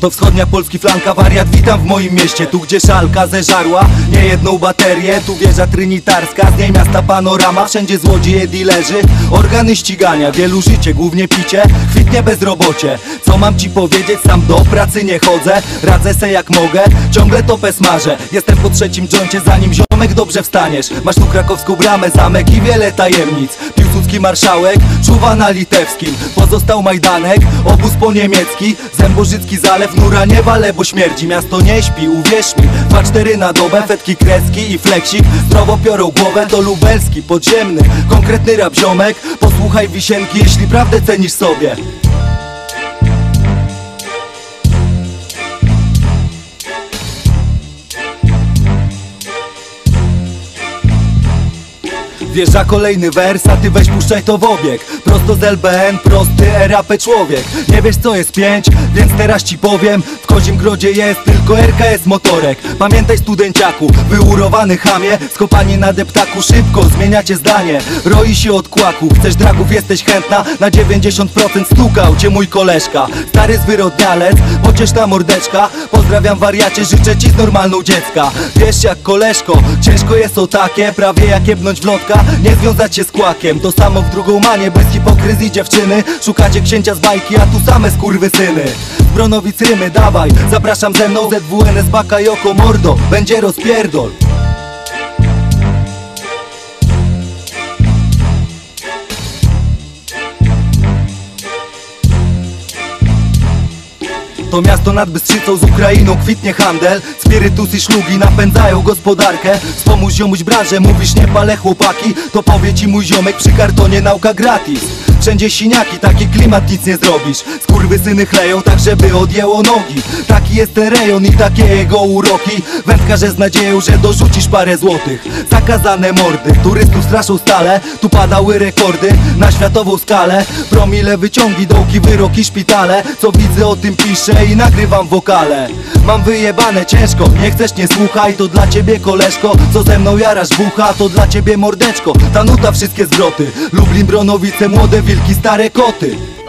To wschodnia Polski flanka, wariat, witam w moim mieście. Tu gdzie szalka zeżarła niejedną baterię. Tu wieża trinitarska, z niej miasta panorama. Wszędzie złodzieje, dilerzy, organy ścigania. Wielu życie, głównie picie, kwitnie bezrobocie. Co mam ci powiedzieć, sam do pracy nie chodzę Radzę se jak mogę, ciągle topę smażę Jestem po trzecim dżoncie, zanim ziomek dobrze wstaniesz. Masz tu krakowską bramę, zamek i wiele tajemnic. Piłsudski marszałek, czuwa na litewskim. Pozostał Majdanek, obóz po niemiecki Zębożycki zalew, nura nie wale, bo śmierdzi. Miasto nie śpi, uwierz mi. Dwa cztery na dobę, fetki kreski i fleksik. Zdrowo piorą głowę, to lubelski, podziemny. Konkretny rap ziomek, posłuchaj wisienki Jeśli prawdę cenisz sobie Wjeżdża kolejny wers, a ty weź puszczaj to w obieg. Prosto z LBN, prosty RAP człowiek. Nie wiesz co jest pięć, więc teraz ci powiem. W kozim grodzie jest tylko RKS motorek. Pamiętaj studenciaku, wyurowany chamie. Skopanie na deptaku, szybko zmieniacie zdanie. Roi się od kłaku, chcesz draków, jesteś chętna. Na 90% stukał cię mój koleżka. Stary zwyrodnialec, pocieszna mordeczka. Pozdrawiam wariacie, życzę ci z normalną dziecka. Wiesz jak koleżko, ciężko jest o takie Prawie jak jebnąć w lotka, nie związać się z kłakiem To samo w drugą manię, bez hipokryzji dziewczyny Szukacie księcia z bajki, a tu same skurwysyny Z Bronowic rymy, dawaj, zapraszam ze mną. ZWNS Baka i oko mordo, będzie rozpierdol To miasto nad Bystrzycą z Ukrainą kwitnie handel. Spirytus i szlugi napędzają gospodarkę. Wspomóż ziomuś branżę, mówisz nie pale chłopaki. To powie ci mój ziomek przy kartonie nauka gratis Wszędzie siniaki, taki klimat nic nie zrobisz. Skurwysyny chleją tak, żeby odjęło nogi. Taki jest ten rejon i takie jego uroki. Wędkarze z nadzieją, że dorzucisz parę złotych. Zakazane mordy, turystów straszą stale. Tu padały rekordy na światową skalę. Promile wyciągi, dołki, wyroki, szpitale. Co widzę o tym piszę i nagrywam wokale. Mam wyjebane ciężko, nie chcesz nie słuchaj To dla ciebie koleżko, co ze mną jarasz bucha To dla ciebie mordeczko, ta nuta wszystkie zwroty. Lublin, Bronowice, młode wilki, stare koty